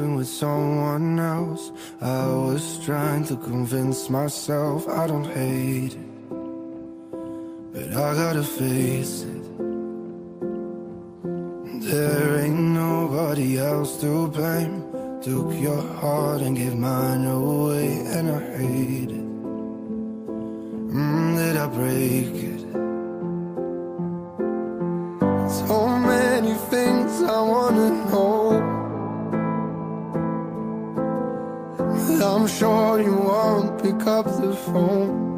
sleeping with someone else. I was trying to convince myself I don't hate it. But I gotta face it. There ain't nobody else to blame. Took your heart and gave mine away, and I hate it. Mm, did I break it? So I'm sure you won't pick up the phone.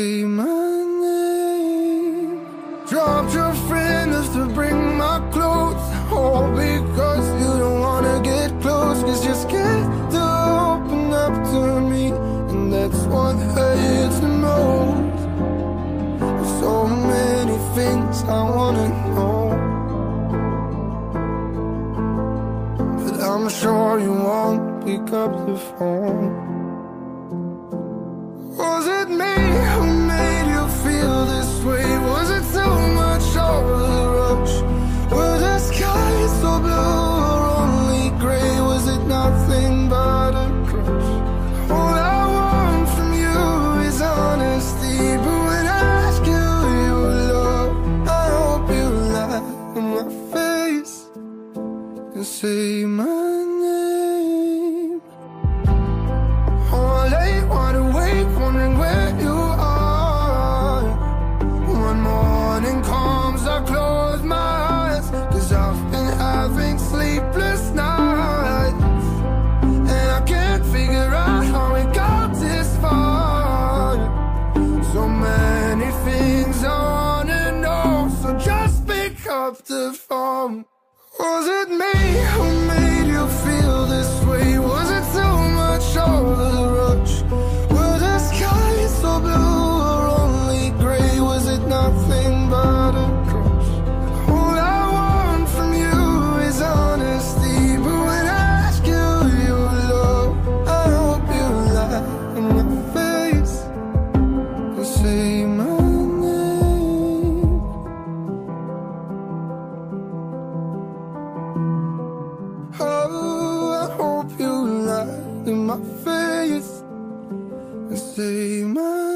Say my name. Dropped your friend just to bring my clothes All because you don't wanna get close. Cause you're scared to open up to me And that's what hurts the most. There's so many things I wanna know. But I'm sure you won't pick up the phone feel this way? Was it too much of the rush? The so blue or only gray? Was it nothing but a crush? All I want from you is honesty, but when I ask you I hope you lie in my face and say my the phone. Was it me my face and say my